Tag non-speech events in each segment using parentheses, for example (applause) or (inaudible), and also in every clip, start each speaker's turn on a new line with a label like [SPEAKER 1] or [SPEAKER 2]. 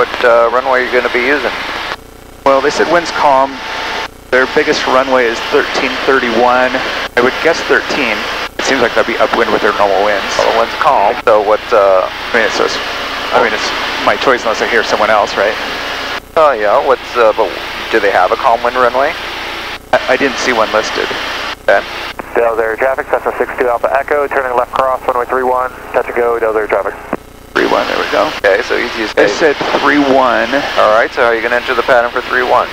[SPEAKER 1] what uh, runway you're going to be using.
[SPEAKER 2] Well, they said wind's calm. Their biggest runway is 1331. I would guess 13. It seems like that'd be upwind with their normal winds.
[SPEAKER 1] Well, the wind's calm, so what, uh,
[SPEAKER 2] I mean, it's, just, I mean, it's my choice unless I hear someone else, right?
[SPEAKER 1] oh yeah, what's, uh, but do they have a calm wind runway?
[SPEAKER 2] I, I didn't see one listed.
[SPEAKER 1] Okay.
[SPEAKER 3] Del Air traffic, Cessna 62 Alpha Echo, turning left cross, runway 31, touch and go, Del Air traffic.
[SPEAKER 2] 3-1, there we go.
[SPEAKER 1] Okay, so easiest
[SPEAKER 2] They
[SPEAKER 1] day.
[SPEAKER 2] said 3-1,
[SPEAKER 1] All right, so how are you going to enter the pattern for 3-1?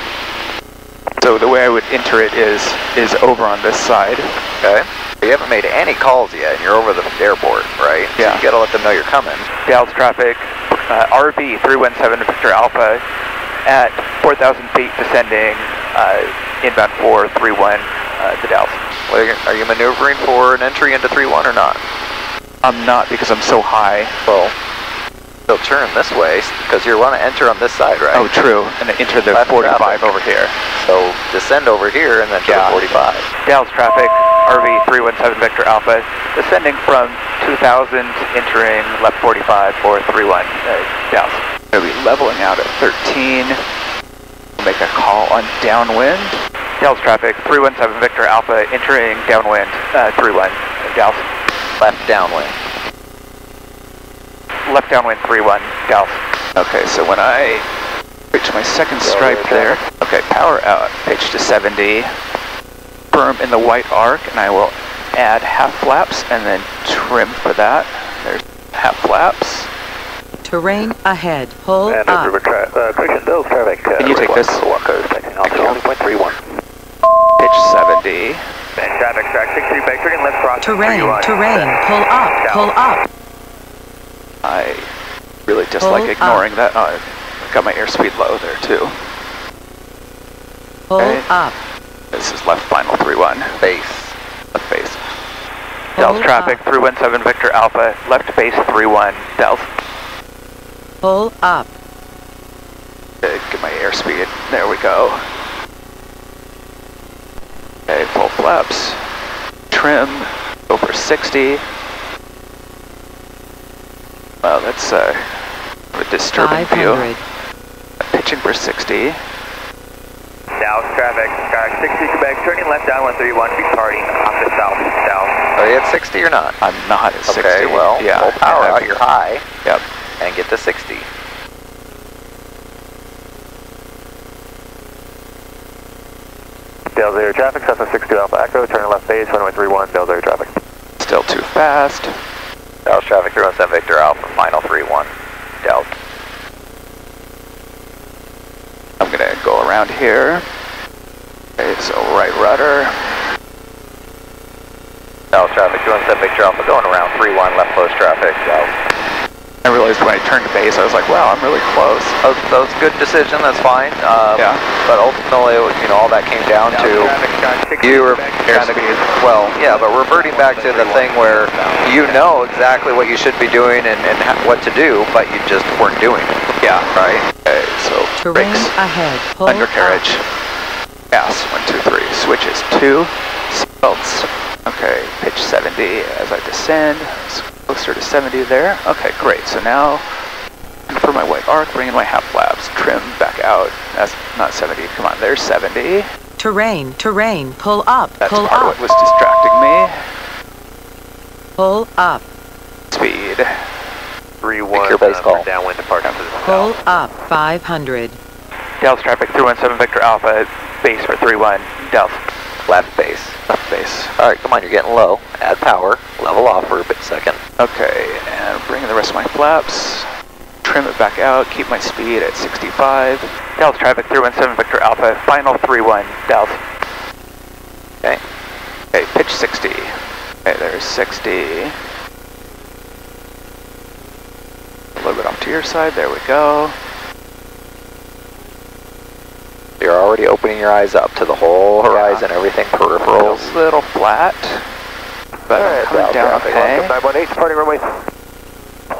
[SPEAKER 2] so the way I would enter it is is over on this side.
[SPEAKER 1] Okay. You haven't made any calls yet, and you're over the airport, right? So
[SPEAKER 2] Yeah.
[SPEAKER 1] you got to let them know you're coming.
[SPEAKER 2] Dalles traffic, uh, RV 317 Victor Alpha at 4,000 feet descending, uh, inbound 431 uh, to Dalles.
[SPEAKER 1] Well, are you maneuvering for an entry into 3-1 or not?
[SPEAKER 2] I'm not because I'm so high.
[SPEAKER 1] Well, they'll turn this way because you're want to enter on this side, right?
[SPEAKER 2] Oh, true. And then enter the
[SPEAKER 1] Left
[SPEAKER 2] 45
[SPEAKER 1] traffic.
[SPEAKER 2] over here.
[SPEAKER 1] So descend over here and then to
[SPEAKER 2] Yeah.
[SPEAKER 1] the 45.
[SPEAKER 2] Dalles traffic, RV 317 Victor Alpha, descending from 2000, entering left 45 for 31 uh, Dalles. Going to be leveling out at 13. Make a call on downwind. Dalles traffic, 317 Victor Alpha, entering downwind, uh, 31 Dalles.
[SPEAKER 1] Left downwind.
[SPEAKER 2] Left downwind 31 Dalles. Okay, so when I reach my second stripe there, okay, power out, pitch to 70, firm in the white arc, and I will add half flaps and then trim for that. There's half flaps.
[SPEAKER 4] Terrain ahead. Pull
[SPEAKER 3] And
[SPEAKER 4] up.
[SPEAKER 3] over tra uh, correction, Del traffic. Uh,
[SPEAKER 2] Can you take this?
[SPEAKER 3] Walker, taking off
[SPEAKER 2] Thank
[SPEAKER 3] 20.31.
[SPEAKER 2] Pitch 70.
[SPEAKER 3] And traffic, track 63, back turning left cross.
[SPEAKER 4] Terrain, terrain. Pull up, pull up.
[SPEAKER 2] I really dislike
[SPEAKER 4] Pull
[SPEAKER 2] ignoring that. Oh, I got my airspeed low there too.
[SPEAKER 4] Pull
[SPEAKER 2] Okay.
[SPEAKER 4] up.
[SPEAKER 2] This is left final 3-1.
[SPEAKER 1] Base.
[SPEAKER 2] Left base. Dalles traffic,
[SPEAKER 4] up.
[SPEAKER 2] 317 Victor Alpha, left base 3-1, Dalles.
[SPEAKER 4] Pull up.
[SPEAKER 2] Uh, get my airspeed. There we go. Okay, full flaps. Trim over 60. Wow, that's uh, a disturbing view.
[SPEAKER 4] 500.
[SPEAKER 2] Pitching for 60.
[SPEAKER 3] South traffic, track 60, Quebec, turning left down 131, departing off the south, south.
[SPEAKER 1] Are you at 60 or not?
[SPEAKER 2] I'm not at 60.
[SPEAKER 1] Okay, well,
[SPEAKER 2] yeah.
[SPEAKER 1] full power out, you're high,
[SPEAKER 2] Yep.
[SPEAKER 1] and get to 60.
[SPEAKER 3] Del Air traffic, Cessna 62 Alpha Echo, turning left base, runway 31, Del Air traffic.
[SPEAKER 2] Still too fast.
[SPEAKER 1] Dalles traffic 317 Victor Alpha, final 3-1. Del.
[SPEAKER 2] I'm gonna go around here. Okay, so right rudder.
[SPEAKER 1] Dalles traffic 217 Victor Alpha, going around 3-1, left post traffic. Del.
[SPEAKER 2] I realized when I turned to base, I was like, wow, I'm really close.
[SPEAKER 1] That was, that was a good decision, that's fine. Um,
[SPEAKER 2] Yeah.
[SPEAKER 1] But ultimately, it was, you know, all that came down to
[SPEAKER 3] traffic, track 60,
[SPEAKER 1] you were kind of, well, yeah, but reverting back to the thing where you know exactly what you should be doing and, and ha- what to do, but you just weren't doing it.
[SPEAKER 2] Yeah.
[SPEAKER 1] Right?
[SPEAKER 2] Okay, so
[SPEAKER 4] Terrain
[SPEAKER 2] brakes,
[SPEAKER 4] ahead. Pull
[SPEAKER 2] undercarriage, gas, one, two, three, switches, two, seatbelts. Okay, pitch 70 as I descend, It's closer to 70 there. Okay, great, so now for my white arc, bring in my half flaps, trim back out. That's not 70, come on, there's 70.
[SPEAKER 4] Terrain, terrain. Pull up,
[SPEAKER 2] That's
[SPEAKER 4] pull
[SPEAKER 2] part
[SPEAKER 4] up.
[SPEAKER 2] of what was distracting me.
[SPEAKER 4] Pull up.
[SPEAKER 2] Speed.
[SPEAKER 3] 3-1,
[SPEAKER 1] Make your base
[SPEAKER 3] uh,
[SPEAKER 1] call.
[SPEAKER 3] downwind departure to the
[SPEAKER 4] Pull
[SPEAKER 3] south.
[SPEAKER 4] up. 500.
[SPEAKER 2] Dalles traffic 317 Victor Alpha, base for 31, Dalles,
[SPEAKER 1] Left base.
[SPEAKER 2] left base.
[SPEAKER 1] All right, come on, you're getting low. Add power. Level off for a bit second.
[SPEAKER 2] Okay, and bring in the rest of my flaps, trim it back out, keep my speed at 65. Dalles traffic 317 Victor Alpha, final 3-1, Dalles.
[SPEAKER 1] Okay.
[SPEAKER 2] Okay, pitch 60. Okay, there's 60. A little bit off to your side, there we go.
[SPEAKER 1] You're already opening your eyes up to the whole horizon, everything peripherals.
[SPEAKER 2] A little flat, but I'm coming down okay.
[SPEAKER 3] 918, departing runway.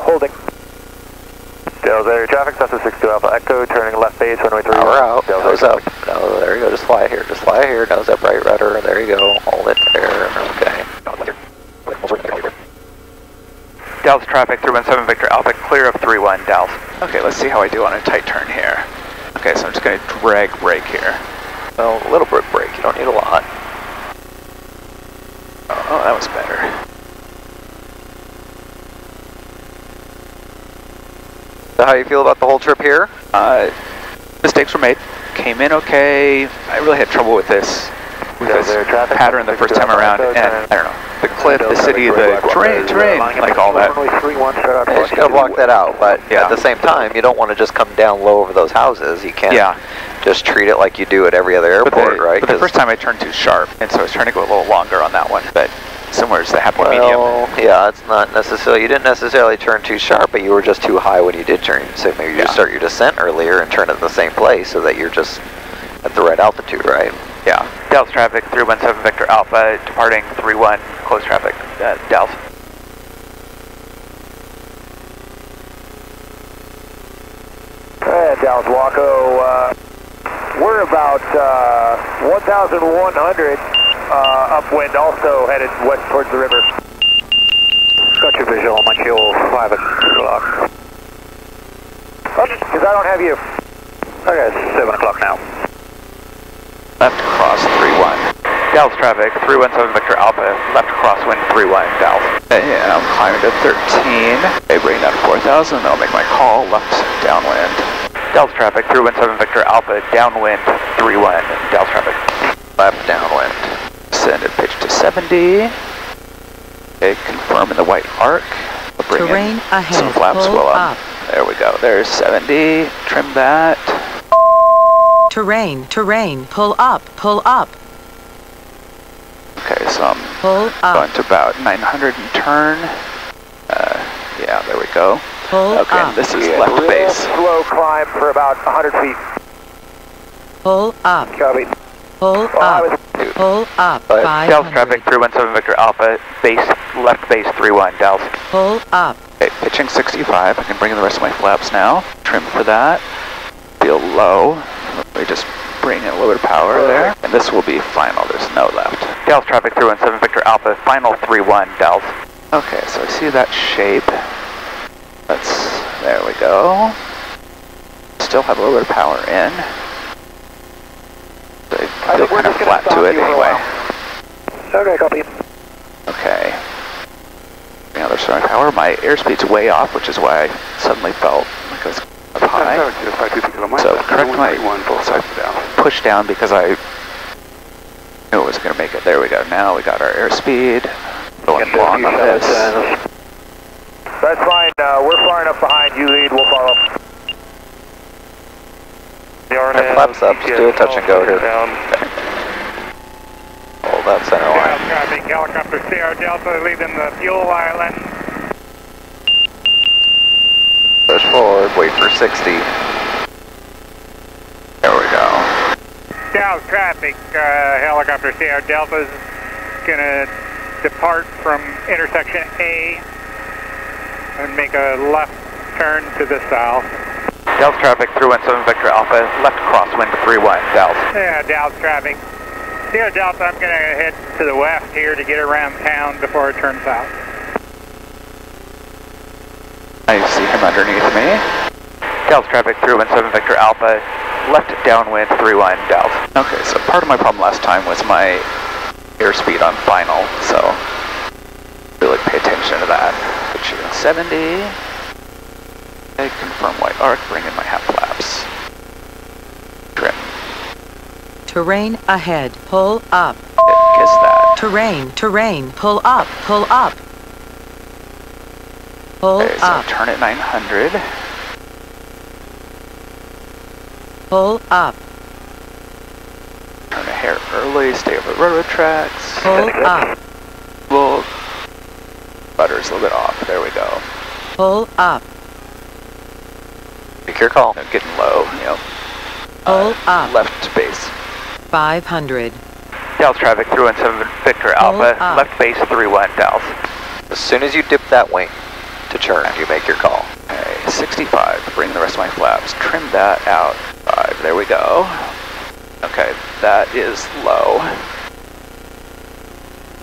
[SPEAKER 3] Holding. Del Air traffic, Cessna 62 Alpha Echo, turning left base, runway 31.
[SPEAKER 1] Power out.
[SPEAKER 3] Del
[SPEAKER 1] Nose up.
[SPEAKER 3] traffic.
[SPEAKER 1] No, there you go. Just fly here. Just fly here. Nose up, right rudder. There you go. Hold it there. Okay.
[SPEAKER 2] Dalles traffic, 317 Victor Alpha, clear of 31 Dalles. Okay, let's see how I do on a tight turn here. Okay, so I'm just gonna drag brake here.
[SPEAKER 1] Well, a little bit brake. You don't need a lot.
[SPEAKER 2] Oh, that was better.
[SPEAKER 1] So how you feel about the whole trip here?
[SPEAKER 2] Uh, mistakes were made. Came in okay. I really had trouble with this with this pattern the first time around, and I don't know the cliff, the city, the terrain, uh, terrain, like all that.
[SPEAKER 3] Runway 31, start out
[SPEAKER 1] You gotta block that out, but
[SPEAKER 2] Yeah.
[SPEAKER 1] at the same time, you don't want to just come down low over those houses. You can't
[SPEAKER 2] Yeah,
[SPEAKER 1] just treat it like you do at every other airport,
[SPEAKER 2] the,
[SPEAKER 1] right?
[SPEAKER 2] but the first time I turned too sharp, and so I was trying to go a little longer on that one. But somewhere's the happy medium.
[SPEAKER 1] Yeah, it's not necessarily, you didn't necessarily turn too sharp, but you were just too high when you did turn. So maybe you
[SPEAKER 2] Yeah.
[SPEAKER 1] start your descent earlier and turn at the same place so that you're just at the right altitude, right?
[SPEAKER 2] Yeah, Dalles traffic, 317 Victor Alpha, departing 31, close traffic, uh, Dalles.
[SPEAKER 3] Uh, Dalles Waco, uh, we're about uh, 1,100 uh, upwind, also headed west towards the river. Got your visual on my keel, 5 o'clock. Because I don't have you. Okay, it's 7 o'clock now.
[SPEAKER 2] Left cross 31. Dalles traffic, 317 Victor Alpha, left crosswind 31, Dalles. Okay, and I'm climbing to 13. Okay, bring down 4,000, I'll make my call, left downwind. Dalles traffic, 317 Victor Alpha, downwind 31, Dalles traffic.
[SPEAKER 1] Left downwind.
[SPEAKER 2] Send it pitch to 70. Okay, confirm in the white arc. We'll bring
[SPEAKER 4] Terrain
[SPEAKER 2] in
[SPEAKER 4] ahead.
[SPEAKER 2] some flaps
[SPEAKER 4] Pull
[SPEAKER 2] while uh, I'm-
[SPEAKER 4] up.
[SPEAKER 2] There we go, there's 70, trim that.
[SPEAKER 4] Terrain, terrain. Pull up, pull up,
[SPEAKER 2] Okay, so I'm
[SPEAKER 4] pull
[SPEAKER 2] going
[SPEAKER 4] up,
[SPEAKER 2] to about 900 and turn. Uh, yeah, there we go.
[SPEAKER 4] pull
[SPEAKER 2] Okay,
[SPEAKER 4] up,
[SPEAKER 2] this is
[SPEAKER 3] Yeah,
[SPEAKER 2] left
[SPEAKER 3] real
[SPEAKER 2] base.
[SPEAKER 3] slow climb for about 100 feet.
[SPEAKER 4] pull up,
[SPEAKER 3] Copy.
[SPEAKER 4] pull
[SPEAKER 3] Well, I
[SPEAKER 4] up, pull up.
[SPEAKER 1] But
[SPEAKER 2] Dalles
[SPEAKER 4] 500.
[SPEAKER 2] traffic 317 Victor Alpha, base, left base 31, Dalles.
[SPEAKER 4] Pull up,
[SPEAKER 2] Okay, pitching 65. I can bring in the rest of my flaps now. Trim for that. Feel low. Let me just bring in a little bit of power there. And this will be final. There's no left. Dalles traffic 317 Victor Alpha, final 31, Dalles. Okay, so I see that shape. Let's, there we go. Still have a little bit of power in. I
[SPEAKER 3] I
[SPEAKER 2] feel
[SPEAKER 3] think we're
[SPEAKER 2] kind of
[SPEAKER 3] just gonna
[SPEAKER 2] flat to it
[SPEAKER 3] you for a
[SPEAKER 2] anyway.
[SPEAKER 3] Okay, copy.
[SPEAKER 2] Okay. The other side power, my airspeed's way off, which is why I suddenly felt like I was up high. So correct my, so I pushed down because I knew it was going to make it. There we go. Now we got our airspeed. Going long on this.
[SPEAKER 3] That's fine. Uh, we're far enough behind. You lead. We'll follow.
[SPEAKER 1] Our flaps up. Just do a touch and go here. Down. Hold that center line.
[SPEAKER 5] traffic, helicopter Sierra Delta leaving the fuel island.
[SPEAKER 1] Push forward. Wait for 60. There we go.
[SPEAKER 5] Dalles traffic, uh, helicopter Sierra Delta is gonna depart from intersection A and make a left turn to the south.
[SPEAKER 2] Dalles traffic 317 Victor Alpha, left crosswind 31, Dalles.
[SPEAKER 5] Yeah, Dalles traffic. Sierra Delta, I'm gonna head to the west here to get around town before it turns south.
[SPEAKER 2] I see him underneath me. Dalles traffic 317 Victor Alpha, left downwind 31, Dalles. Okay, so part of my problem last time was my airspeed on final, so really pay attention to that. Put you in 70. Okay, confirm white arc, bring in my half flaps. Trim.
[SPEAKER 4] terrain ahead. Pull up,
[SPEAKER 2] Kiss that.
[SPEAKER 4] terrain, terrain. Pull up, pull up. Pull
[SPEAKER 2] Okay, so
[SPEAKER 4] up,
[SPEAKER 2] turn at 900.
[SPEAKER 4] Pull up,
[SPEAKER 2] Turn a hair early, stay over the railroad tracks.
[SPEAKER 4] pull up,
[SPEAKER 2] Well, butter's a little bit off. There we go.
[SPEAKER 4] pull up,
[SPEAKER 1] Make your call.
[SPEAKER 2] Getting low, you uh, know.
[SPEAKER 4] pull up.
[SPEAKER 2] Left base.
[SPEAKER 4] 500.
[SPEAKER 2] Dalles traffic 317 Victor Alpha,
[SPEAKER 4] up.
[SPEAKER 2] left base 31 Dallas.
[SPEAKER 1] As soon as you dip that wing to turn, you make your call.
[SPEAKER 2] Okay, 65, bring the rest of my flaps. Trim that out. Five, there we go. Okay, that is low.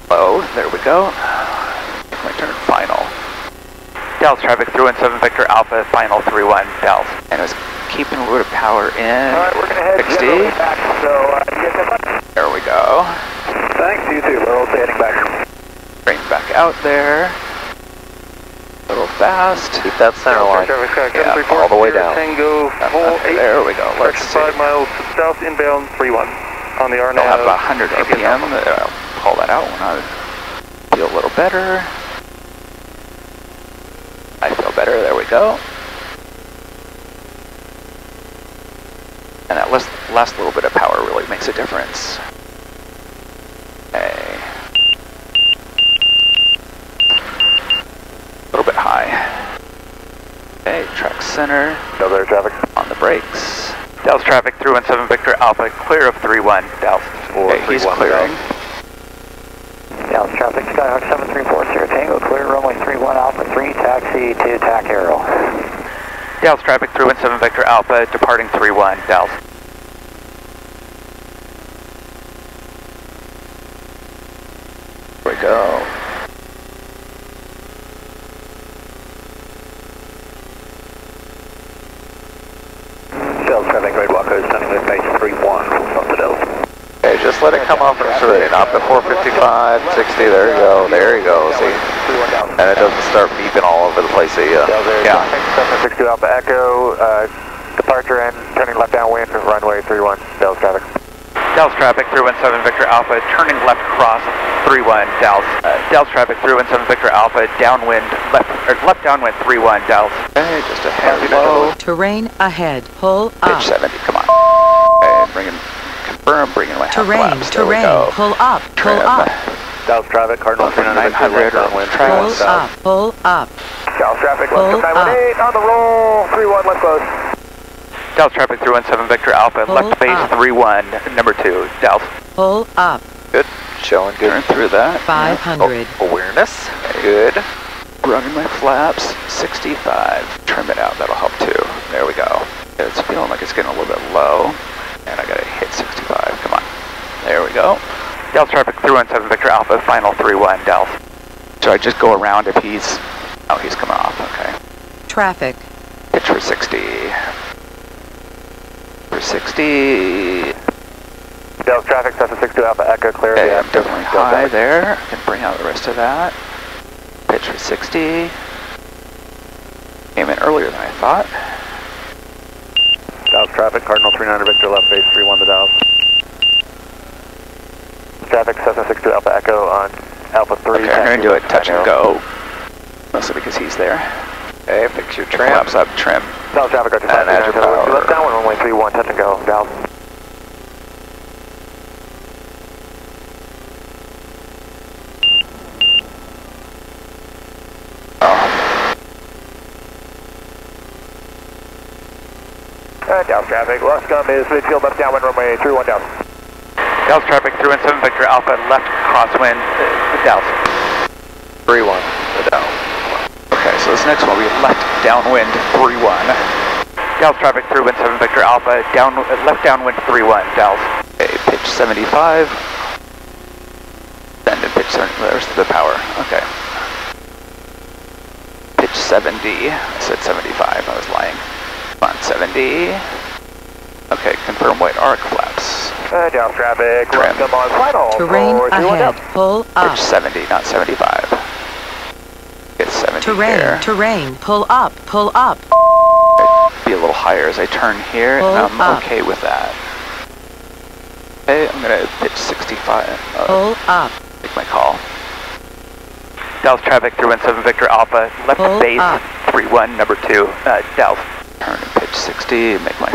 [SPEAKER 2] Low, there we go. My turn final. Dalles traffic through and 7 Victor Alpha, final 3-1, Dalles. And it was keeping a little of power in.
[SPEAKER 3] All right, we're going to head
[SPEAKER 2] 60.
[SPEAKER 3] back, so uh, you guys have.
[SPEAKER 2] There we go.
[SPEAKER 3] Thanks, you too. We're heading back.
[SPEAKER 2] Bring back out there. A little fast.
[SPEAKER 1] Keep that center line. Yeah, all the way down.
[SPEAKER 3] Tango uh, uh,
[SPEAKER 2] There we go. Let's see.
[SPEAKER 3] 5 miles south inbound 31 on the RNAV.
[SPEAKER 2] I'll have 100 RPM. I'll pull that out when I feel a little better. I feel better. There we go. And that last, last little bit of power really makes a difference. Okay. A little bit high. Okay, track center.
[SPEAKER 3] Delta Air traffic.
[SPEAKER 2] On the brakes. Dalles traffic through and 7 Victor Alpha, clear of 3-1. Dalles. Okay, he's
[SPEAKER 3] 3-1
[SPEAKER 2] clearing.
[SPEAKER 3] Dalles traffic, Skyhawk 7340 Tango, clear runway 31 Alpha 3, taxi to TAC Arrow.
[SPEAKER 2] Dalles traffic through and 7 Victor Alpha, departing 3-1. Dalles. There we go.
[SPEAKER 3] Dalles traffic, Great Waco, sending with base 31 from the Delta.
[SPEAKER 1] Okay, just let it come off from terrain. Off the 455, 60, there you go, there you go, see? And it doesn't start beeping all over the place, see ya?
[SPEAKER 3] Delta Air
[SPEAKER 2] Yeah.
[SPEAKER 3] traffic, 762 Alpha Echo, uh, departure and turning left downwind, runway 31, Dalles traffic.
[SPEAKER 2] Dalles traffic through and 7 Victor Alpha, turning left cross 3-1. Dalles. Uh, Dalles traffic through and 7 Victor Alpha, downwind, left, or left downwind 3-1. Dalles. Okay, just a hair low.
[SPEAKER 4] Terrain ahead. Pull up.
[SPEAKER 2] Pitch 70, come on. Okay, bringing, confirm, bringing my half
[SPEAKER 4] Terrain,
[SPEAKER 2] laps.
[SPEAKER 4] Terrain. Pull up. Pull
[SPEAKER 2] Trim.
[SPEAKER 4] up.
[SPEAKER 3] Dalles traffic, Cardinal
[SPEAKER 2] 900
[SPEAKER 3] downwind,
[SPEAKER 2] travel
[SPEAKER 4] Pull up. Pull up.
[SPEAKER 3] South traffic,
[SPEAKER 4] Pull
[SPEAKER 3] left of
[SPEAKER 4] up.
[SPEAKER 3] 918, on the roll, 31, left close.
[SPEAKER 2] Dalles traffic through and 7 Victor Alpha,
[SPEAKER 4] Pull
[SPEAKER 2] left base
[SPEAKER 4] up.
[SPEAKER 2] 3-1, number 2. Dalles.
[SPEAKER 4] Pull up.
[SPEAKER 1] Good, showing good
[SPEAKER 2] Turn through that.
[SPEAKER 4] 500.
[SPEAKER 1] awareness. Good.
[SPEAKER 2] Running my flaps, 65. Trim it out, that'll help too. There we go. It's feeling like it's getting a little bit low. And I gotta hit 65, come on. There we go. Dalles traffic through on 7 Victor Alpha, final 3-1, Dalles. So I just go around if he's, oh, he's coming off, okay.
[SPEAKER 4] Traffic.
[SPEAKER 2] Pitch for 60. For 60.
[SPEAKER 3] Dalles traffic, 762 Alpha Echo, clear.
[SPEAKER 2] Okay,
[SPEAKER 3] yeah,
[SPEAKER 2] I'm definitely high
[SPEAKER 3] traffic.
[SPEAKER 2] there. I can bring out the rest of that. Pitch for 60. Came in earlier than I thought.
[SPEAKER 3] Traffic, Cardinal 39 Victor, left base 31 to Dalles. Traffic, 762 Alpha Echo on Alpha 3.
[SPEAKER 2] Okay, I'm gonna do it touch and go. Mostly because he's there.
[SPEAKER 1] Okay, fix your trim.
[SPEAKER 2] Flaps up, trim.
[SPEAKER 3] Dalles traffic, Archer
[SPEAKER 1] And add your
[SPEAKER 3] 539,
[SPEAKER 1] power.
[SPEAKER 3] left downwind, runway 31, touch and go, Dalles.
[SPEAKER 2] Oh,
[SPEAKER 3] Uh, traffic, left scum is midfield, left downwind, runway 31 Dalles.
[SPEAKER 2] Dalles traffic through and 7 Victor Alpha, left crosswind, uh, Dalles.
[SPEAKER 1] 3-1, the down.
[SPEAKER 2] Okay, so this next one we be left downwind 3-1. Dalles traffic through and 7 Victor Alpha, down, uh, left downwind 3-1, Dalles. Okay, pitch 75. Send and pitch 70, there's the power, okay. Pitch 70, I said 75, I was lying. Come on, 70. Okay, confirm white arc flaps.
[SPEAKER 3] Uh, Dalles traffic,
[SPEAKER 2] Trim.
[SPEAKER 3] left on final.
[SPEAKER 4] Terrain
[SPEAKER 3] for 31
[SPEAKER 4] ahead.
[SPEAKER 3] Dalles.
[SPEAKER 4] Pull up.
[SPEAKER 2] Pitch 70, not 75. Get 70
[SPEAKER 4] Terrain.
[SPEAKER 2] here.
[SPEAKER 4] Terrain. Pull up. Pull up.
[SPEAKER 2] Be a little higher as I turn here,
[SPEAKER 4] Pull
[SPEAKER 2] and I'm
[SPEAKER 4] up.
[SPEAKER 2] okay with that. Okay, I'm gonna pitch 65. Uh,
[SPEAKER 4] Pull up.
[SPEAKER 2] make my call. Dalles traffic through 17 Victor Alpha, left
[SPEAKER 4] Pull
[SPEAKER 2] base
[SPEAKER 4] up.
[SPEAKER 2] 31, number 2, uh, Dalles. Turn and pitch 60, make my final call.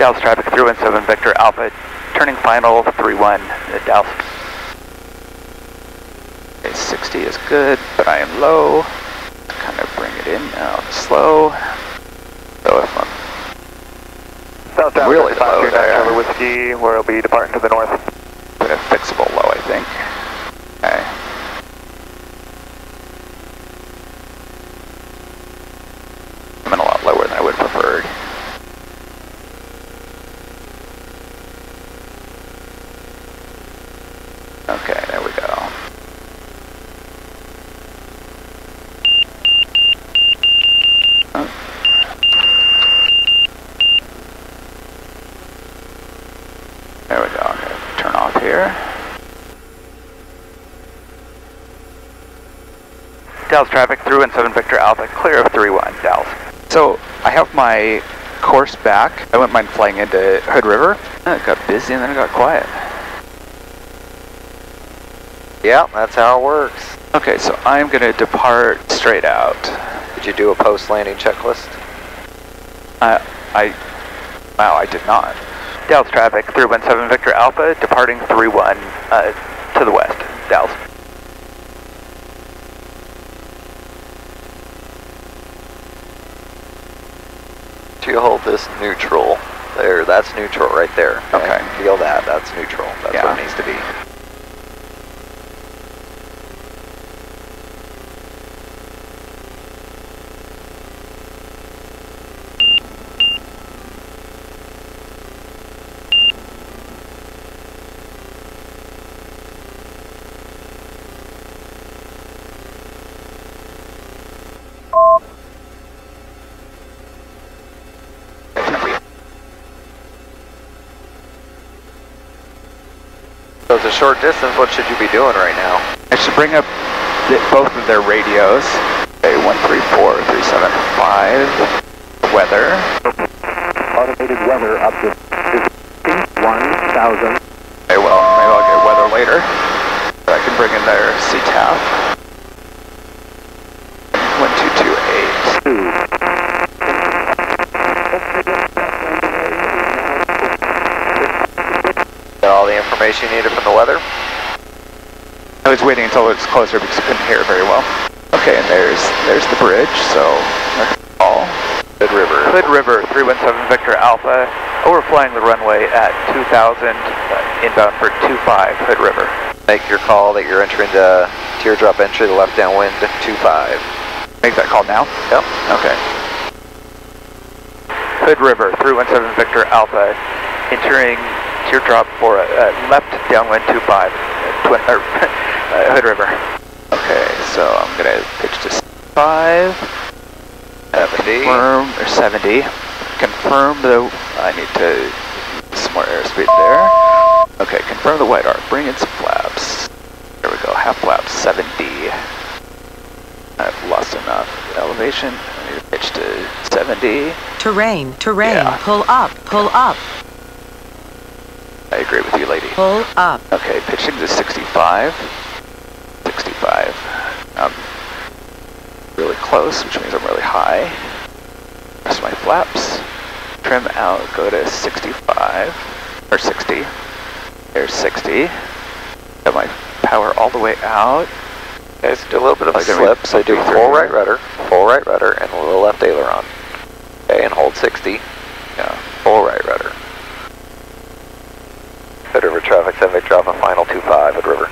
[SPEAKER 2] Dalles traffic through 17 Victor Alpha, turning final 31, uh, Dalles. Okay, 60 is good, but I am low. Kind of bring it in now, slow. So if I'm
[SPEAKER 3] South
[SPEAKER 2] Really low
[SPEAKER 3] 529
[SPEAKER 2] there.
[SPEAKER 3] Whiskey, where it'll be departing to the north.
[SPEAKER 2] Put a fixable low, I think. Okay. I'm in a lot lower than I would have preferred. Okay, there we go. Dalles traffic, through and 7 Victor Alpha, clear of 3-1, Dalles. So, I have my course back. I wouldn't mind flying into Hood River. It got busy and then it got quiet.
[SPEAKER 1] Yeah, that's how it works.
[SPEAKER 2] Okay, so I'm going to depart straight out.
[SPEAKER 1] Did you do a post-landing checklist?
[SPEAKER 2] Uh, I, wow, I did not. Dalles traffic, 317 Victor Alpha, departing 31 uh, to the west,
[SPEAKER 1] Dalles. This neutral? There, that's neutral right there.
[SPEAKER 2] Okay.
[SPEAKER 1] Feel that, that's neutral. That's
[SPEAKER 2] Yeah.
[SPEAKER 1] what it needs to be. So it's a short distance, what should you be doing right now?
[SPEAKER 2] I should bring up the, both of their radios. Okay, 134375. Weather.
[SPEAKER 3] Automated weather up to 1,000.
[SPEAKER 2] Okay, well, maybe I'll get weather later. I can bring in their CTAF. 1228.
[SPEAKER 1] Got all the information you needed from the weather?
[SPEAKER 2] I was waiting until it was closer because I couldn't hear very well. Okay, and there's there's the bridge, so that's all.
[SPEAKER 1] Hood River.
[SPEAKER 2] Hood River, 317 Victor Alpha. Overflying the runway at 2000, uh, inbound for 25 Hood River.
[SPEAKER 1] Make your call that you're entering the teardrop entry, the left downwind 25.
[SPEAKER 2] Make that call now?
[SPEAKER 1] Yep.
[SPEAKER 2] Okay. Hood River, 317 Victor Alpha, entering teardrop for uh, left downwind 25, uh, twin, or, (laughs) uh, Hood River. Okay, so I'm gonna pitch to 5,
[SPEAKER 1] 70.
[SPEAKER 2] confirm, or 70, confirm the, I need to, some more airspeed there. Okay, confirm the white arc, bring in some flaps. There we go, half flaps, 70. I've lost enough elevation, I need to pitch to 70.
[SPEAKER 4] Terrain, terrain.
[SPEAKER 2] Yeah.
[SPEAKER 4] Pull up, pull up,
[SPEAKER 2] I agree with you, lady.
[SPEAKER 4] pull up.
[SPEAKER 2] Okay, pitching to 65. 65. I'm really close, which means I'm really high. Press my flaps. Trim out, go to 65. Or 60. There's 60. Got my power all the way out.
[SPEAKER 1] Okay, so do a little bit of a
[SPEAKER 2] Like,
[SPEAKER 1] slip. So I
[SPEAKER 2] do
[SPEAKER 1] full right rudder, full right rudder, and a little left aileron. Okay, and hold 60.
[SPEAKER 2] Yeah.
[SPEAKER 1] Full right rudder. Hood River traffic, 7 Victor Alpha, final 25 Hood River.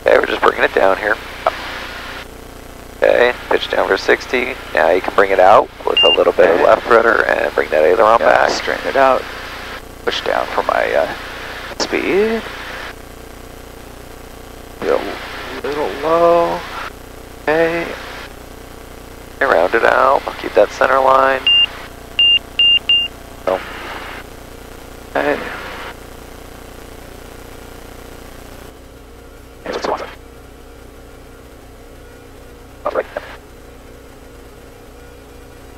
[SPEAKER 1] Okay, we're just bringing it down here. Okay, pitch down for 60. Now you can bring it out with a little bit of left rudder and bring that aileron
[SPEAKER 2] Yeah,
[SPEAKER 1] back.
[SPEAKER 2] straighten it out. Push down for my uh, speed. Get a little low. Okay.
[SPEAKER 1] Okay, round it out. Keep that center line. Oh,
[SPEAKER 2] Okay. Hey, what's the one? Oh, right.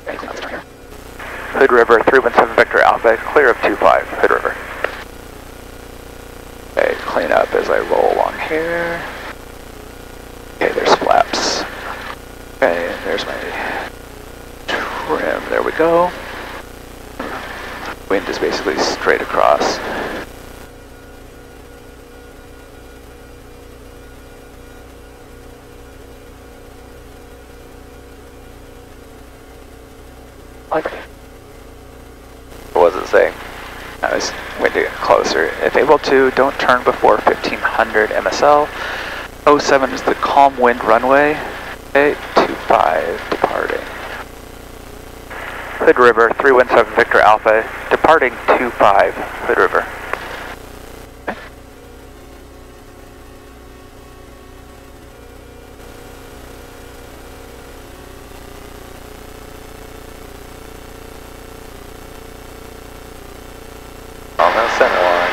[SPEAKER 2] Okay, nothing here. Hood River, 317 Victor Alpha, clear of 25, Hood River. Okay, clean up as I roll along here. Okay, there's flaps. Okay, and there's my trim, there we go. Wind is basically straight across.
[SPEAKER 1] What was it say?
[SPEAKER 2] I was way to get closer. If able to, don't turn before 1500 MSL. 07 is the calm wind runway. 825 departing. Hood River, 317 Victor Alpha, departing 25 Hood River.
[SPEAKER 1] On that center line.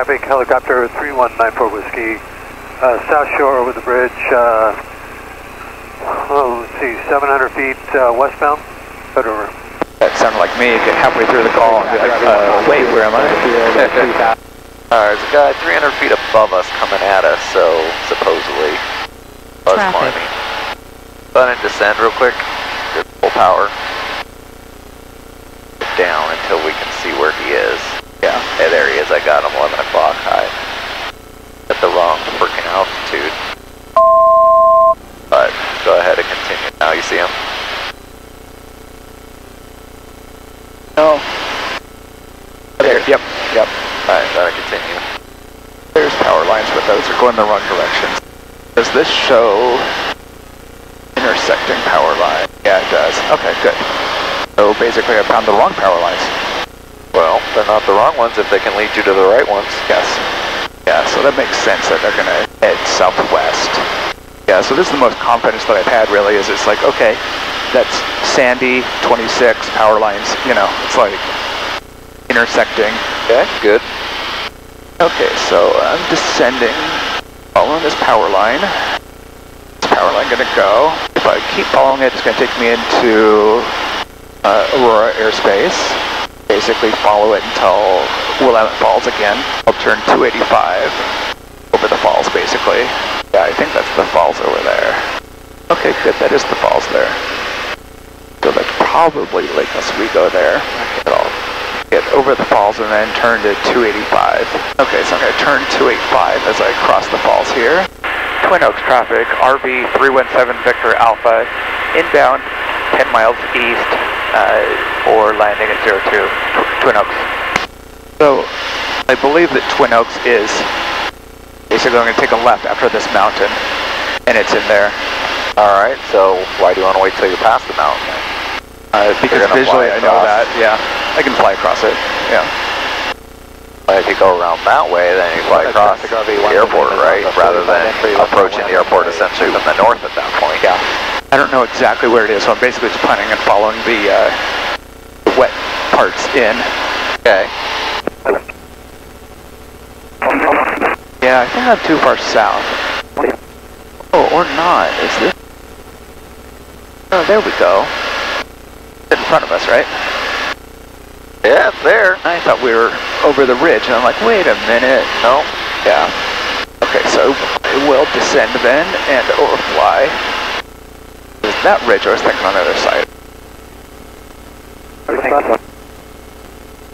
[SPEAKER 6] Traffic, helicopter 3194 Whiskey, uh, South Shore over the bridge, uh, oh, let's see, 700 feet uh, westbound, head over.
[SPEAKER 2] That sounded like me, get halfway through the call and be like, uh, wait, where am I?
[SPEAKER 1] Alright, (laughs) there's a guy 300 feet above us coming at us, so supposedly. Buzz
[SPEAKER 4] Traffic.
[SPEAKER 1] climbing. Go ahead and descend real quick. Good full power. Down until we can see where he is.
[SPEAKER 2] Yeah.
[SPEAKER 1] Hey, there he is. I got him 11 o'clock high. At the wrong freaking altitude. But go ahead and continue. Now you see him?
[SPEAKER 2] No. There, yep, yep.
[SPEAKER 1] Alright, gotta continue.
[SPEAKER 2] There's power lines, but those are going the wrong direction. Does this show intersecting power line? Yeah, it does. Okay, good. So basically I found the wrong power lines.
[SPEAKER 1] Well, they're not the wrong ones if they can lead you to the right ones.
[SPEAKER 2] Yes. Yeah, so that makes sense that they're gonna head southwest. Yeah, so this is the most confidence that I've had really is it's like, okay, that's Sandy, 26, power lines, you know, it's like intersecting.
[SPEAKER 1] Okay, good.
[SPEAKER 2] Okay, so I'm descending, following this power line. This power line gonna go. If I keep following it, it's gonna take me into uh, Aurora airspace. Basically follow it until Willamette Falls again. I'll turn 285 over the falls basically. Yeah, I think that's the falls over there. Okay, good, that is the falls there. So that's probably Lake Oswego there. I'll over the falls and then turn to 285. Okay, so I'm going to turn 285 as I cross the falls here. Twin Oaks traffic, RV 317 Victor Alpha, inbound 10 miles east uh, or landing at 02, Tw- Twin Oaks. So, I believe that Twin Oaks is basically I'm going to take a left after this mountain, and it's in there.
[SPEAKER 1] Alright, so why do you want to wait till you pass the mountain?
[SPEAKER 2] Uh, because visually I know that, yeah. I can fly across it, yeah.
[SPEAKER 1] If you go around that way, then you fly across the airport,
[SPEAKER 6] 117
[SPEAKER 1] right?
[SPEAKER 6] the
[SPEAKER 1] Rather than
[SPEAKER 6] 45 entry, left
[SPEAKER 1] approaching the airport essentially from the north at that point.
[SPEAKER 2] Yeah. I don't know exactly where it is, so I'm basically just planning on following the uh, wet parts in.
[SPEAKER 1] Okay.
[SPEAKER 2] Yeah, I think I'm too far south. Oh, or not. Is this? Oh, there we go. In front of us, right?
[SPEAKER 1] Yeah, it's there.
[SPEAKER 2] I thought we were over the ridge, and I'm like, wait a minute.
[SPEAKER 1] No.
[SPEAKER 2] Yeah. Okay, so I will descend then and overfly. Is that ridge? I was thinking on the other side.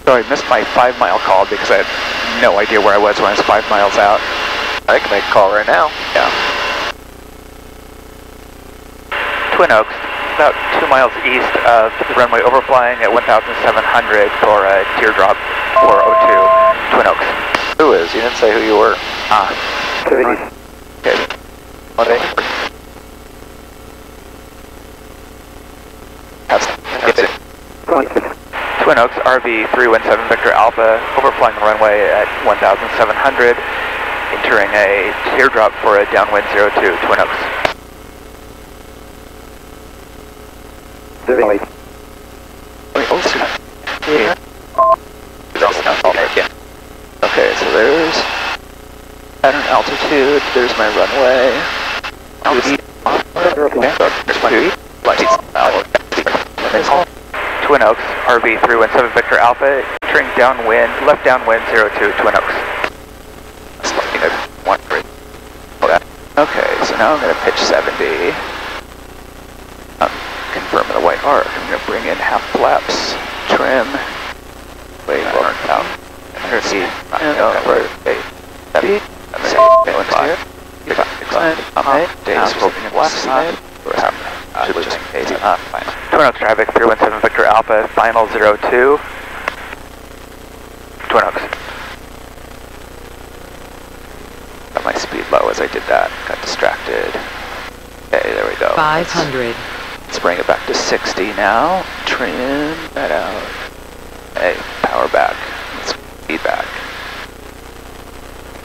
[SPEAKER 2] So I missed my five mile call because I had no idea where I was when I was five miles out.
[SPEAKER 1] I can make a call right now.
[SPEAKER 2] Yeah. Twin Oaks, about two miles east of the runway overflying at 1,700 for a teardrop 402, Twin Oaks.
[SPEAKER 1] Who is? You didn't say who you were.
[SPEAKER 2] Ah. Okay. That's, that's it. Twin Oaks RV 317 Victor Alpha overflying the runway at 1,700, entering a teardrop for a downwind 02, Twin Oaks. Wait, oh, snap. Yeah. Okay, so there's pattern altitude, there's my runway. Altitude. There's my lights. Twin Oaks, RV 317 Victor Alpha, entering downwind, left downwind 02, Twin Oaks. That's looking at one grid. Okay, so now I'm going to pitch 70. I'm confirming the white arc. I'm going to bring in half flaps, trim, wait, burn out. I'm going to see, no, we're, eight, seven, seven, five, five, I'm days hoping in left side. We're having, uh, just, uh, fine. Twin Oaks traffic, 317 Victor Alpha, final 02. Twin Oaks. Got my speed low as I did that. Got distracted. Okay, there we go.
[SPEAKER 4] 500.
[SPEAKER 2] Let's bring it back to 60 now. Trim that out. Hey, power back. Let's back.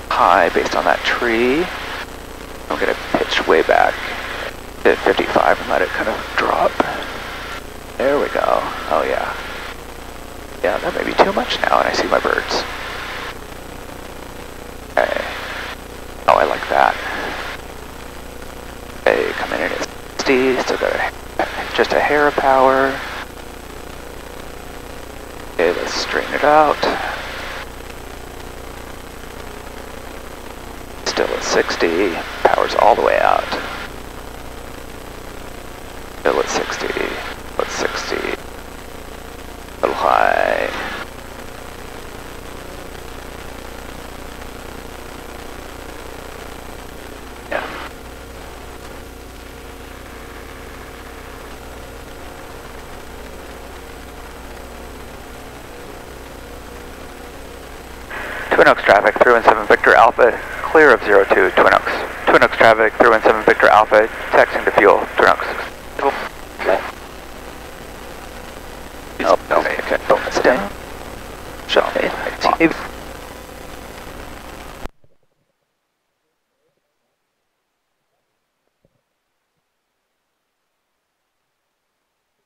[SPEAKER 2] High based on that tree. I'm gonna pitch way back to 55 and let it kind of drop. There we go. Oh yeah. Yeah, that may be too much now and I see my birds. Okay. Oh, I like that. Okay, come in at 60, still got a, just a hair of power. Straighten it out. Still at 60, power's all the way out. Still at 60, at 60. A little high. Yeah. Twin Oaks traffic, 317 Victor Alpha, clear of 02, Twin Oaks. Twin Oaks traffic, 317 Victor Alpha, taxing to fuel, Twin Oaks.